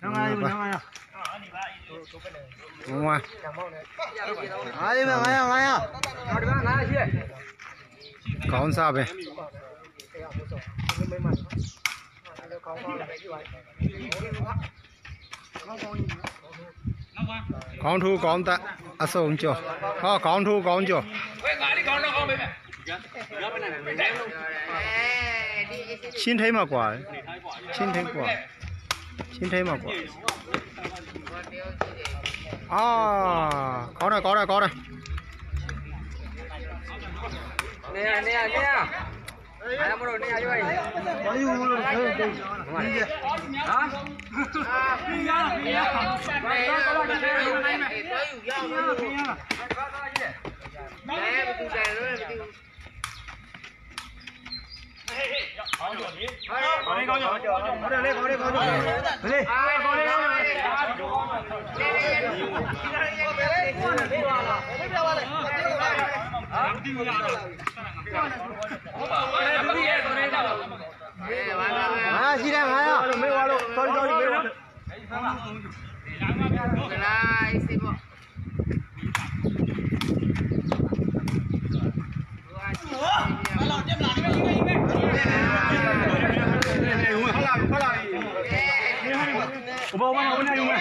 Nang ayo, nang ayo. Ngoài. Ayo, nang. Con sao vậy? Con thu con ta. À xuống chưa? Có con thu con chưa? Xin thấy mà quả. Xin thấy quả. Xin thấy mà quả. À, có này, có này, có này. nè nè nè હા સીરા હા મેં વાળો sorry sorry મેં લાઈ સીબો Oh, I love them. Ủa bao bao bao nhiêu mà?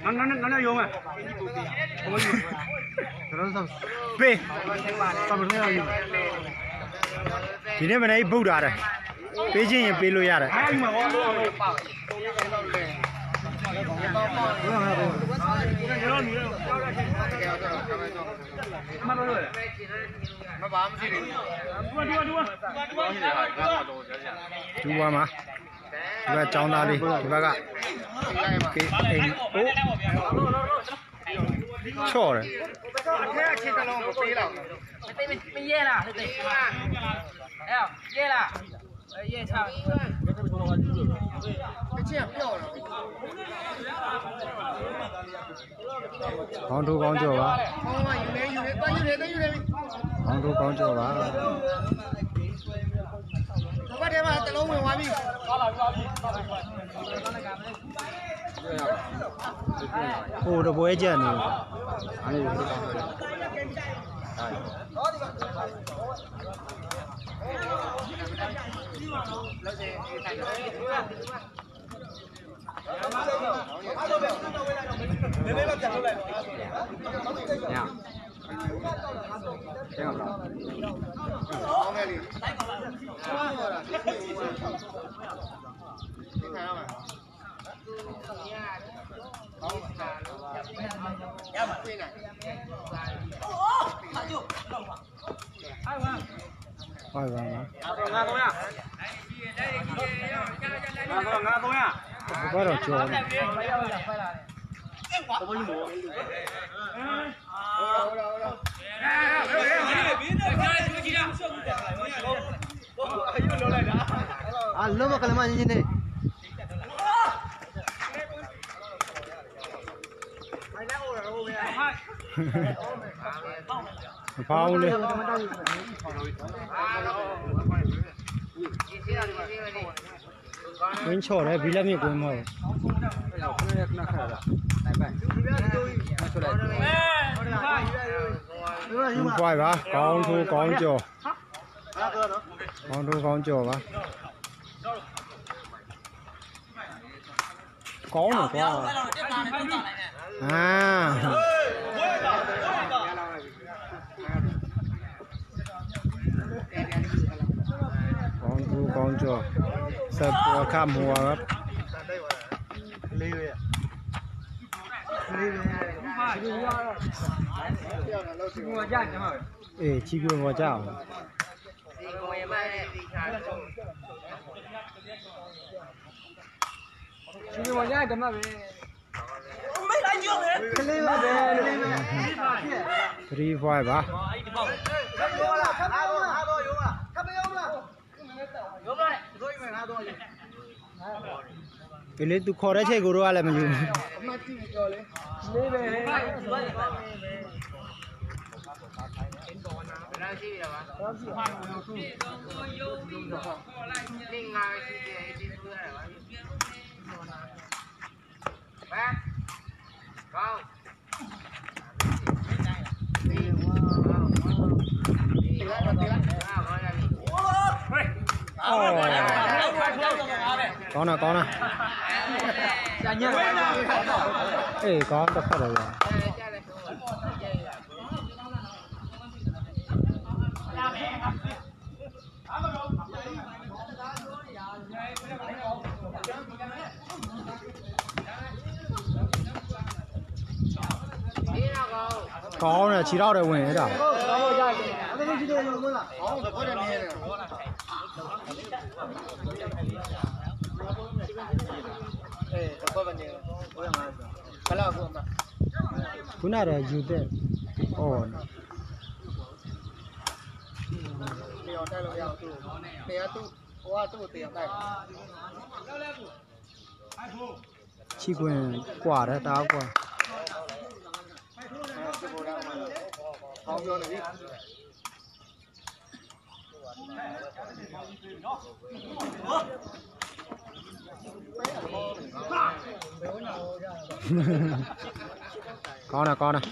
Nó nó nó nó vô mà. Rồi sao? Bê. Sao mà nó vô? Thì nên mình ấy bù đà rồi. Bê chi nhỉ bê lùi ra rồi. Hãy subscribe cho kênh Ghiền Mì Gõ Để không bỏ lỡ những video hấp dẫn 那把我们这里。住啊住啊住啊！住啊住啊住啊！住啊嘛！你把张大的，你把个，给，哎，哦，巧嘞。没没没叶了，没叶了，哎呀，叶了，哎叶差， ကောင်းထိုးကောင်းကြော်ပါကောင်းထိုးကောင်းကြော်ပါဘတ်ထဲမှာတလုံးဝင်သွားပြီပါလာပြီပါပြီပါလာပြီဟိုတပွဲကြံနေအဲ့ဒီကောင်းတယ်ဟုတ် nào. Thế không? Rồi rồi. Ngà tôi nha. Ngà tôi nha. ဘာတော့ကြော်နေအာလုံးမကလမညင်းနေမဖောင်းလေဝင်း quên sổ này vì là mình của mời. Không phải bà, con thu con chỗ. Con thu con chỗ bà. Có nữa có. À. con thu con chỗ. สตัวข้ามหัวครับเอ๋ชีวิตหัวเจ้าชีวิตหัวเจ้าจะมาเป็นไม่ไรเยอะเลยคลีบเลยคลีบไปคลีบไปปะ પેલે તું ખોરે છે ગોરો આલે મજુ Hãy subscribe cho kênh Ghiền Mì Gõ Để không bỏ lỡ những video hấp dẫn có nè có nè ê có được không rồi. Có nè chỉ đâu để quên hết rồi ခုနကတော့ယူတဲ့အော် တရားတိုက်လို့ရအောင်သူတရားသူဟိုကသူ့တရားတိုက် ချီကွင်းกว่าတယ်တအားกว่า ဟောင်းပြောနေပြီ ကောင်းတ con nào con nào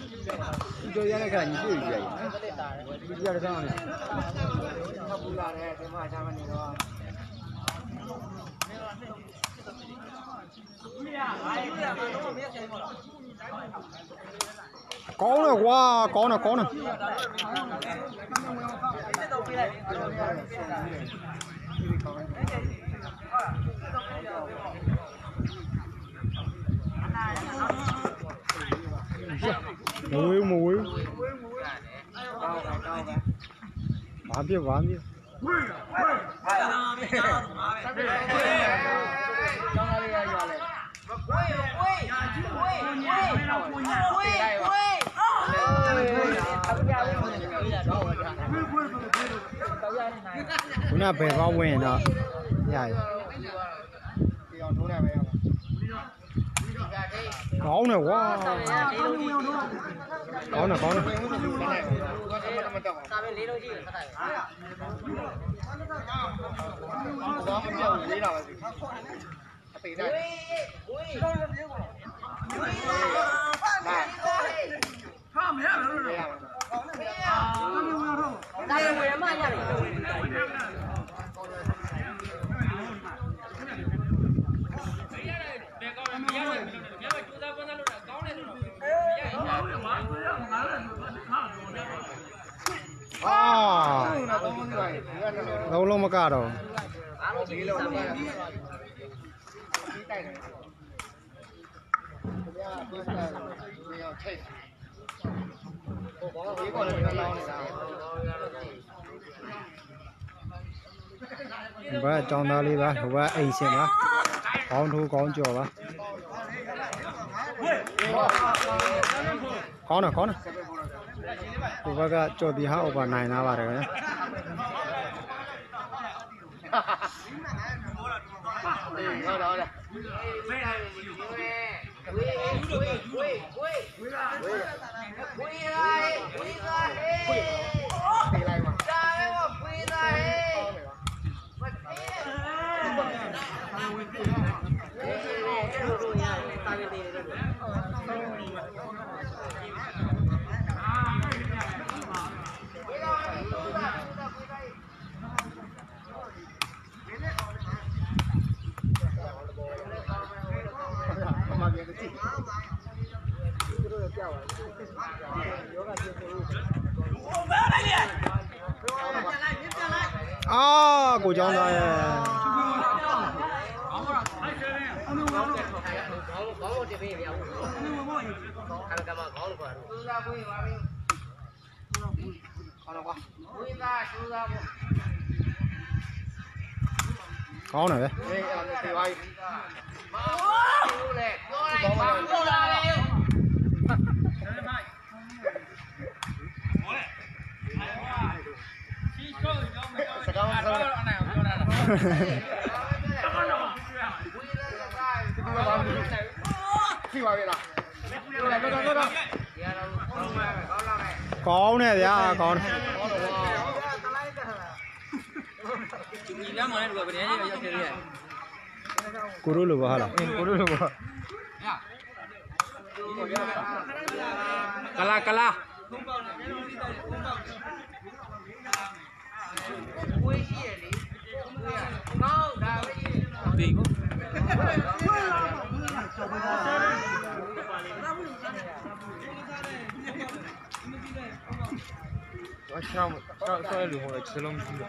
có nè quá có nè có nè Thank you. muối muối. Bám đi bám đi cũng là về bao nguyên đó dài có này quá. Có này có này Hãy đâu lâu mà cả đâu. Bà trong đó đi bà bà ấy xem bà con thu con chùa bà က် ဝေးဝေး လာ ဟာမရဘူး ရရပါ ဒါရင်ဝေးမှညတယ် အာ ဘူးတော့သုံးစီပါရင်ဒီကလည်း လုံးလုံးမကတော့ အားလုံးကြ ဒီ ည့် လို စာ တော့ ပဲ ဒီတိုက်တယ်ဗျာဒီကဒီအောင်ထိတ်ဟိုဘောကဒီကောလည်းလောင်းနေတာ ဘယ်ကြောင်သားလေးပါဟိုဘက်အိမ်ရှင်ပါကောင်းထိုးကောင်းကြော်ပါကောင်းတယ်ကောင်းတယ်ဟိုဘက်ကကြော်တီဟာ over နိုင်လာပါတယ်ခင်ဗျာ အေးဟုတ်တော့လေ ဝေးဝေးဝေးဝေးဝေးဝေးလာဝေးဝေးလာဝေးလာဟေး ပြေးလိုက်ပါ ဒါပဲဝေးလာဟေး ဟုတ်တယ်ပါ ဝေးလို့လို့ရတယ်တာပဲလေးလေး có này đấy. Có nè thì à còn များမောင်းတဲ့လူကဗတင်းကြီးရောက်ခဲ့ရတယ်ကိုရိုးလိုပါဟာလားအင်းကိုရိုးလိုပါကလာကလာဝေးရှိရလေကောင်းဒါဝေးရှိဒီကိုအချောင်းဆောက်ဆောက်ရလို့ဟိုစလုံးကြီးတာ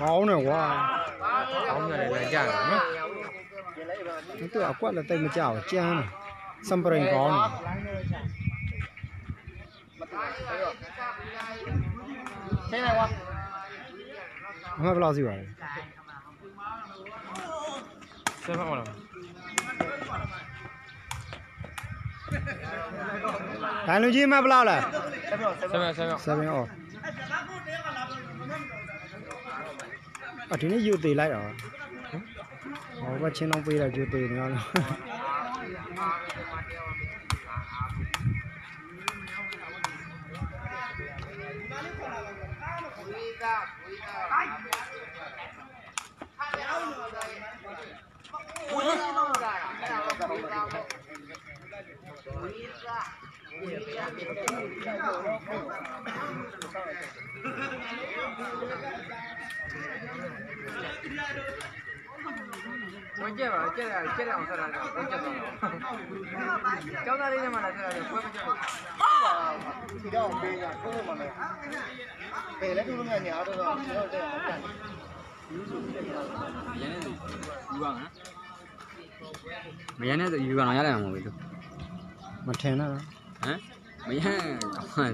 ngó này quá à. ông này là giả lắm nó tự ảo quát là tay mà chảo chia này. Xăm bờ có này. Thế này quá không lo gì vậy? Xem không nào? Cái nó gì mà bao là? Xem xem xem xem ở trên này tùy lại rồi. Ở bên trên nông vi là tùy ngon Hãy subscribe ဝေးသာပေါ့ဝေးသာဝေးသာ။ဝင်ကြပါကြက်ရကြက်ရအောင်ဆက်တာကဝင်ကြတော့။ကျောင်းသားလေးနဲ့မှလည်းဆက်တာကပွဲမကြက်ဘူးဒီတော့ပေးရကိုယ်မလဲပေလဲတူလို့များညာတော့တော့ကျွန်တော်တဲ့အောင်ပြန်မရနဲ့ဆိုယူကောင်ရလိုက်မှာမဟုတ်ဘူးမထင်တော့ ဟမ်မရ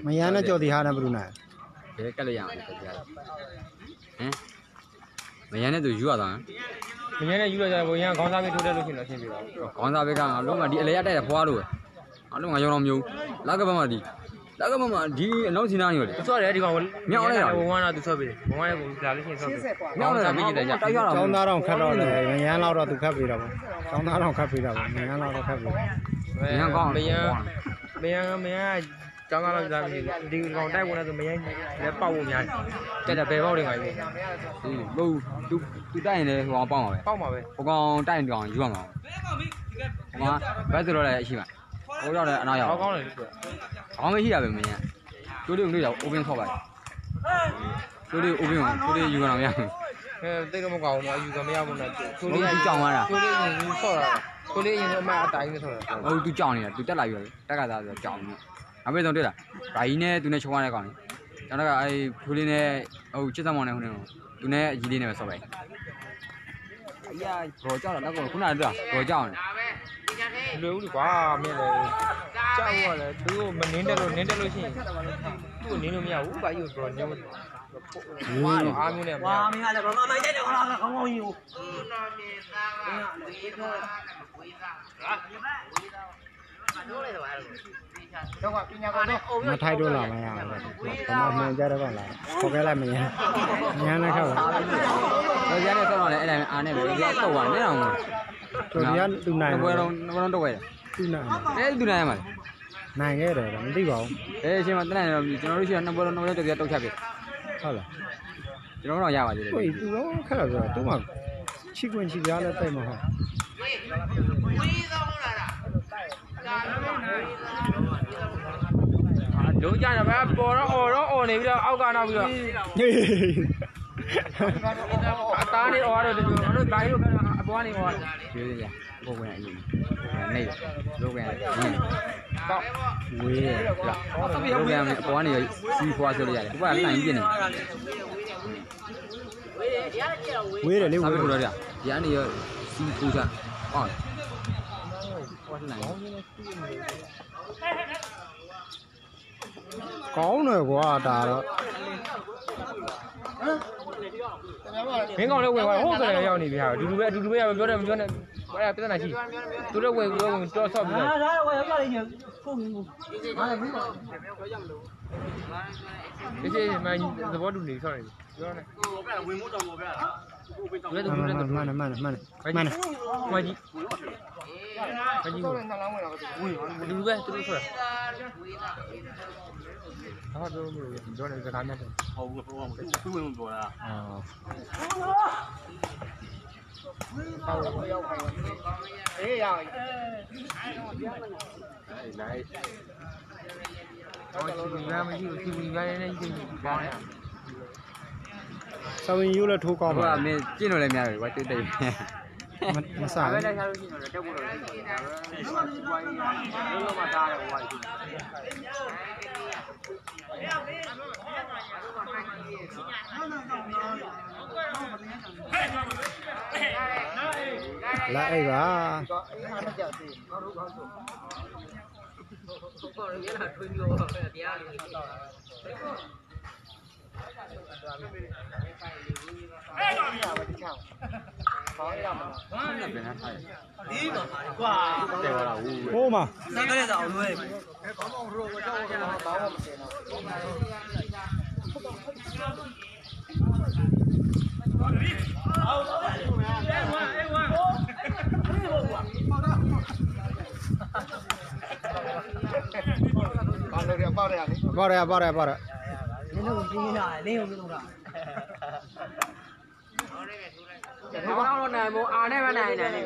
မရမ်းနဲ့ကြော်တီဟာနဲ့ဘယ်လိုနိုင်ဘယ်ကက်လို့ရအောင်ဆိုကြဟမ်မရနဲ့ဆိုယူရတာ။မင်းနဲ့ယူရကြဘုံရခေါင်းစားပြီးထိုးတယ်လို့ရှိရင်တော့ရှင်းပြပါဦးခေါင်းစားဘက်ကငါလုံးမဒီအလေရတိုက်တဲ့ဖွားလို့အလုံးငါရောင်တော်မျိုးလက်ကဘက်မှာဒီလက်ကဘက်မှာဒီအနောက်စီနာနေရတယ်။သူဆော့တယ်ဒီကောင်မြောက်လိုက်တာဘုံကတော့သူဆော့ပြီ။ဘုံကလည်းကိုလာလို့ရှိရင်ဆော့ပြီ။မြောက်နေတာပြီးကြတယ်တိုက်ရတာကျောင်းသားတော့ခတ်တော့လေမရမ်းတော့တော့သူခတ်ပေးတာပေါ့ကျောင်းသားတော့ခတ်ပေးတာပေါ့မရမ်းတော့ခတ်ပေးမယံမယံမ ယံမယံကျောင်းသားလောက်လာပြီဒီကောင်တိုက်ဝင်လာဆိုမယံလည်းပေါက်ဖို့များတယ်တက်တယ်ဘယ်ပေါက်တွေမှာလဲဒီဘုသူသူတိုက်ရင်လည်းဟိုအောင်ပေါက်မှာပဲပေါက်မှာပဲဟိုကောင်တိုက်ရင်ကောင်ယူရမှာဟိုကဘက်ဆိုတော့လည်းအရှိမှာဟိုရောက်လည်းအနာရောက်ဟောကောင်းတယ်လို့ပြောခေါင်းမရှိတာပဲမင်းကတိုးလေးတို့ရောက် open ဆော့ပါတိုးလေး open ကိုတိုးလေးယူကောင်ရအောင်အဲတိတ်တော့မကောင်းဘူးနော်အယူကမရဘူးနော်ချိုးလေးကြီးကြောင်သွားတာချိုးလေးရင်ဆော့တာ ချိုးလေးရင်အမအတိုင်းနဲ့ဆော့တာဟိုသူကြောင်နေတာသူတက်လာပြီတက်ကစားဆိုကြောင်နေနောက်ပြီးတော့တွေ့လားဂါကြီးနဲ့သူနဲ့ချုံရတဲ့ကောင်လေကျွန်တော်ကအဲဖိုးလေးနဲ့ဟိုချစ်စမောင်နဲ့ဟိုနဲ့သူနဲ့အကြီးလေးနဲ့ပဲဆော့လိုက်အရာဘောကြောက်တာတော့ခုနကတွေ့ဘောကြောက်နေဒါပဲဒီကြတဲ့လွယ်ဦးကွာမင်းလေကြောက်ရလေသူကမနင်းတက်လို့နင်းတက်လို့ရှိရင်သူ့ကိုနင်းလို့မရဘူးဘာကြီးကိုတော့နင်းမဝါတော့အားမျိုးနဲ့မရဦးနာမေသာကဝေးသာဝေးသာဟာဝေးသာဟာဝေးသာမတို့လေတော့အဲ့လိုတော့ကပညာကောနဲ့အုံ မထိုက်တော့လာမရဘူးဘာမှမှန်ကြတော့ပါလားခေါ်ခဲ့လိုက်မရမ်းမရမ်းလည်းခတ်ပါတော့ကျန်တဲ့ဆော့တော့လည်းအဲ့ဒါအားနဲ့ပဲတော့တော့သွားနေတော့ကျော်တီကသူနိုင်ဘယ်တော့ဘယ်တော့တော့ဝဲသူနိုင်တယ်သူနိုင်ရမှာနိုင်ခဲ့တယ်တော့မသိပါဘူးအဲအချိန်မှာတနိုင်တော့ကျွန်တော်တို့ရှိရနှစ်ပွဲတော့နှစ်ပွဲတော့တုတ်ချက်ပြီဟုတ်လားကျွန်တော်တို့တော့ရပါသေးတယ်ဟိုသူတော့ခက်တော့သူမှချီခွင့်ချီပြားလည်းတိတ်မဟုတ် ဝေးဝေးသာဟုတ်လားဒါလည်းဝေးသာဝေးသာလုံးကြတယ်ဗျာပေါ်တော့အော်တော့အော်နေပြီးတော့အောက်ကနောက်ပြီးတော့ဟေးအသားနေအော်တော့ဒီလိုတို့တိုင်းလို့အပွားနေအော်ပြေးရဘိုးဝင်အရင်နေလို့ဝင်ရင်တော့ဝေးရဘိုးဝင်အပေါ်ကနေစီဖွာဆိုလို့ရတယ်ဒီကလိုင်းပြနေဝေးတယ်တရားကြည့်တော့ဝေးဝေးတယ်လေစားဝေးပြီးတယ်လို့ရဒီကနေရစီပူစား ဟုတ် ဟ ပတ်နိုင် ကောင်းတယ်ကွာဒါတော့ မင်းကောင်လည်းဝင်သွားဟုတ်ကလေးရောက်နေပြီဟာအတူတူပဲအတူတူပဲပြောတယ်မပြောနဲ့အဲ့ဒါပြဿနာရှိသူတို့ဝ mana mana mana mana mana maji maji dulu gue terus gue apa dulu dulu jual dari kanan tuh oh gue peluang itu belum jual lah eh ya Hãy subscribe cho kênh Ghiền Mì Gõ Để không bỏ lỡ những video hấp dẫn စာဝင်ရိုးလည်းထိုးကောင်းပါဟိုကအမေကျင့်လို့လည်းများတယ်ကွာတိတ်တိတ်မစားဘူး။ဒါပဲလည်းရှားလို့ရှိရင်တော့တက်ဖို့တော့ရှိတယ်။ဒါပဲ။ဘယ်လိုမှတားတယ်ဟိုကရှိ။လာအဲ့ပါဘောရရလာထွေးမျိုးပဲတရားလို့ တာပဲတခြားဘာလဲမလားဘာလဲဘယ်နှထိုင်ဒီမှာပါကွာတယ်ပါလားဟုတ်ဟိုးမှာစက်ကလေးသာအောင်လွဲအဲဘာမှမရောဘာကြောက်ကြတာဘာမှမသိတော့အော်အဲဝမ်အဲဝမ်အေးဘောကွာပါလို့ရပါရလေပါရပါရပါရမင်းတို့ပြင်းလာလေဦးတို့က ဘောင်းတော့နိုင်မို့အာနဲ့မနိုင်နိုင်လေ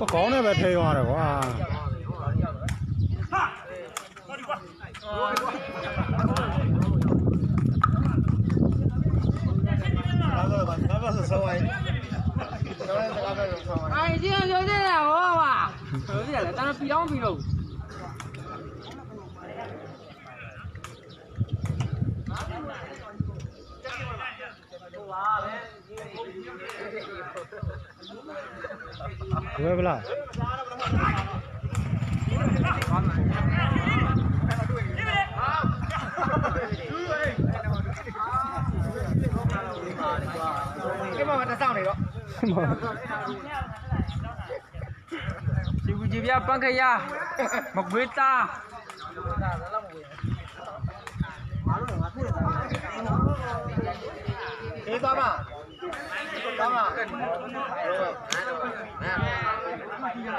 ပကောင်းနဲ့ပဲထဲရတာကွာဟာဟောဒီကွာဘာလို့ဘာလို့ဘာလို့ဆောင်းလိုက်ဘာလို့ဘာလို့ဆောင်းလိုက်အိုင်ဒီလိုနေတာဟောပါဆိုပြရလဲတန်းပြီးတော့ပြီးတော့ Gue bela. Cái màu là sao này đó? Chị chị bia băng cái ya. Mặc quýt ta. Đi qua mà. Qua mà.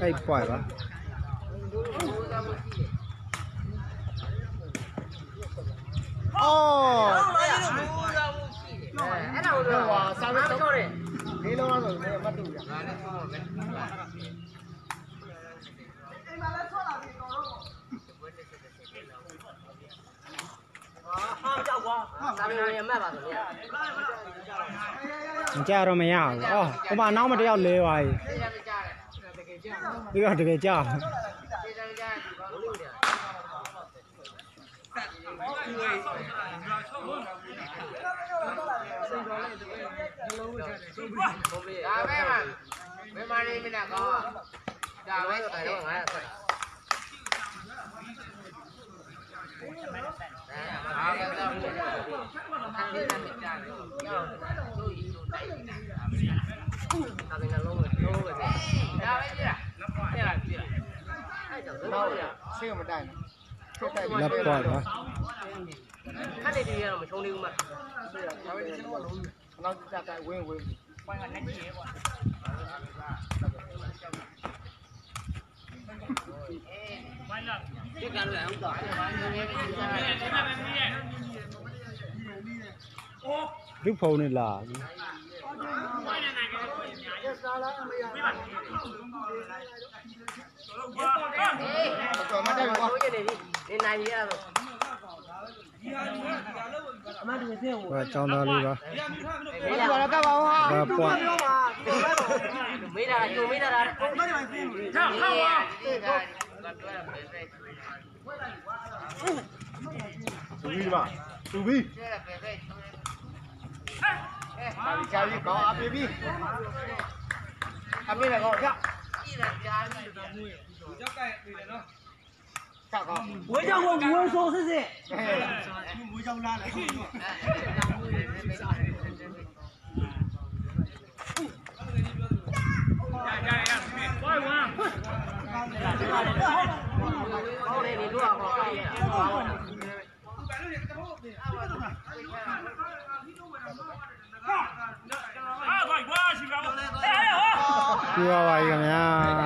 Hay quả quá. Ồ. Cái nào rồi Sao nó sống Đi lâu rồi Bắt đủ မှလိုက်ချုံးပြီချုံးပါချုံးချုံးပြီချုံးပြီချုံးပြီချုံးဘူးသားကိုပြင်ပါ အိတ်ပွိုင်ပါ ဘူးသားကိုကြည့် အော် အဲ့ဒါဘူးသားကိုကြည့်တယ်အဲ့ဒါကိုတော့စာမတော့တယ် လေးလုံးလားဆိုရင်မတူရ ဟာကြောက်ကွာ စာမလို့ရမှတ်ပါဆိုဗျာ မကြတော့မရဘူးအော်ဟိုမှာနောက်မတယောက်လဲသွားပြီ သိတယ်ကြားတယ်တကယ်ကြား ပြီးတော့တကယ်ကြာ သိတယ်ကြားဒီကောင်းလို့တယ်ဒါပဲမှာ ဘယ်မှာနေမလားကောင်းဒါပဲတိုင်တော့ငါရဆက် lập quả đó hát đi thì là mình không lưu mà. nó ra tại quê quê quay là nhanh chế quá quay lần cái này là không tỏi nước phô này là và cho nó đi vào và quạt mấy đà chú mấy đà từ bi mà Từ bi Bà đi chào đi có áp đi bi Áp đi là gọi chắc Muối trong rồi muối số thế gì Muối trong ra lại không Yeah, yeah, yeah. Why one? ဟုတ်တယ်ဒီလိုအောင်ပါပြောပါရခင်ဗျာ